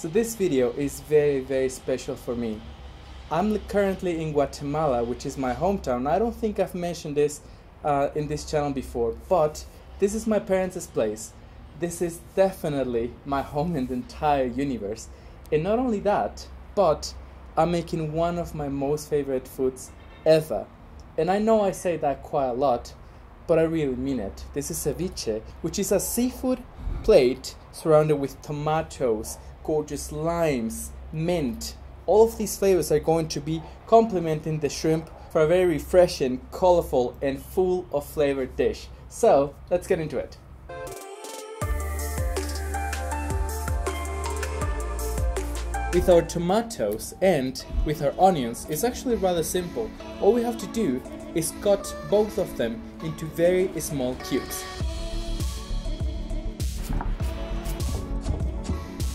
So this video is very very special for me. I'm currently in Guatemala, which is my hometown. I don't think I've mentioned this uh, in this channel before, but this is my parents' place. This is definitely my home in the entire universe. And not only that, but I'm making one of my most favorite foods ever. And I know I say that quite a lot, but I really mean it. This is ceviche, which is a seafood plate surrounded with tomatoes, gorgeous limes, mint. All of these flavors are going to be complementing the shrimp for a very refreshing, colorful, and full of flavored dish. So, let's get into it. With our tomatoes and with our onions, it's actually rather simple. All we have to do is cut both of them into very small cubes.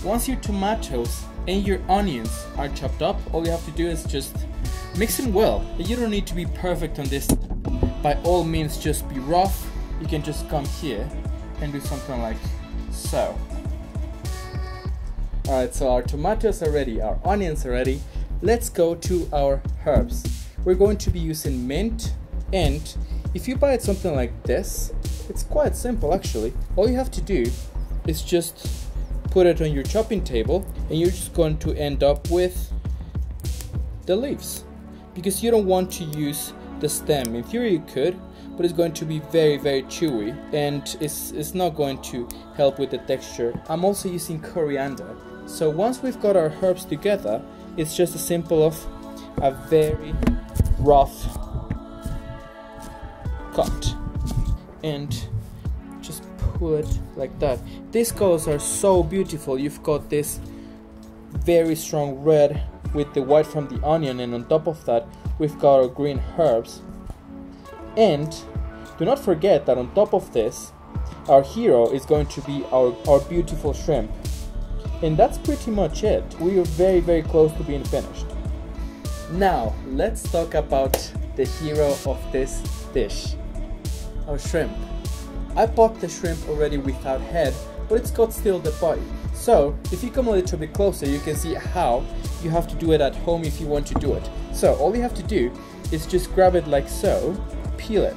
Once your tomatoes and your onions are chopped up, all you have to do is just mix them well. You don't need to be perfect on this. By all means, just be rough. You can just come here and do something like so. Alright, so our tomatoes are ready, our onions are ready. Let's go to our herbs. We're going to be using mint and if you buy something like this, it's quite simple actually. All you have to do is just put it on your chopping table and you're just going to end up with the leaves because you don't want to use the stem. In theory you could, but it's going to be very very chewy and it's, it's not going to help with the texture. I'm also using coriander so once we've got our herbs together, it's just a simple of a very rough cut and it like that. These colors are so beautiful. You've got this very strong red with the white from the onion and on top of that we've got our green herbs. And do not forget that on top of this our hero is going to be our, our beautiful shrimp and that's pretty much it. We are very very close to being finished. Now, let's talk about the hero of this dish. Our shrimp. I bought the shrimp already without head, but it's got still the body. So, if you come a little bit closer, you can see how you have to do it at home if you want to do it. So, all you have to do is just grab it like so, peel it.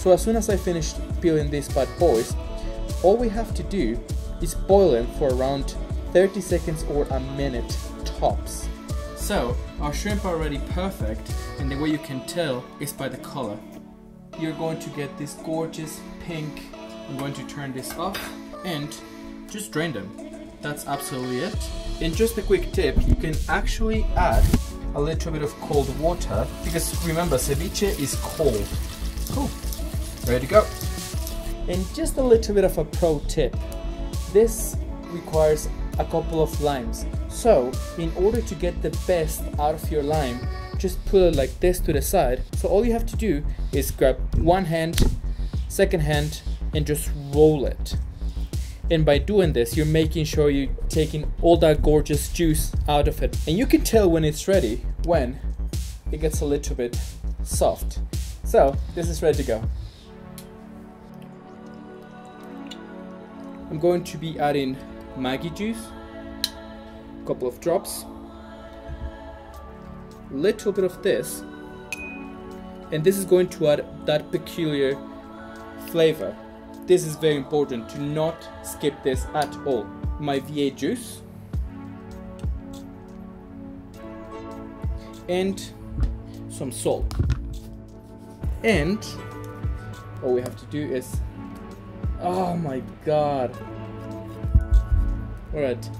So as soon as I finished peeling these bad boys, all we have to do is boil them for around 30 seconds or a minute tops. So, our shrimp are already perfect, and the way you can tell is by the color. You're going to get this gorgeous pink. I'm going to turn this off and just drain them. That's absolutely it. And just a quick tip, you can actually add a little bit of cold water because remember ceviche is cold. Cool. Ready to go. And just a little bit of a pro tip. This requires a couple of limes. So in order to get the best out of your lime, just pull it like this to the side. So all you have to do is grab one hand, second hand, and just roll it. And by doing this, you're making sure you're taking all that gorgeous juice out of it. And you can tell when it's ready, when it gets a little bit soft. So this is ready to go. I'm going to be adding Maggi juice, a couple of drops, little bit of this, and this is going to add that peculiar flavor. This is very important to not skip this at all. My V8 juice and some salt. And all we have to do is oh my god Alright.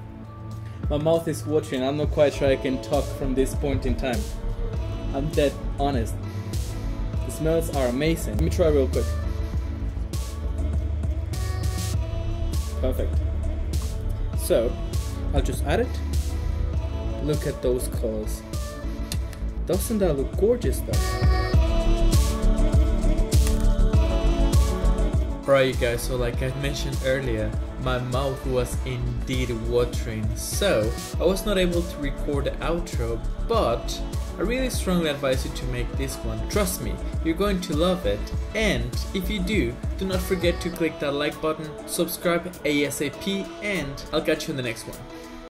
My mouth is watering. I'm not quite sure I can talk from this point in time. I'm dead honest. The smells are amazing. Let me try real quick. Perfect. So, I'll just add it. Look at those colors. Doesn't that look gorgeous though? Alright you guys, so like I mentioned earlier, my mouth was indeed watering, so I was not able to record the outro, but I really strongly advise you to make this one. Trust me, you're going to love it, and if you do, do not forget to click that like button, subscribe ASAP, and I'll catch you in the next one.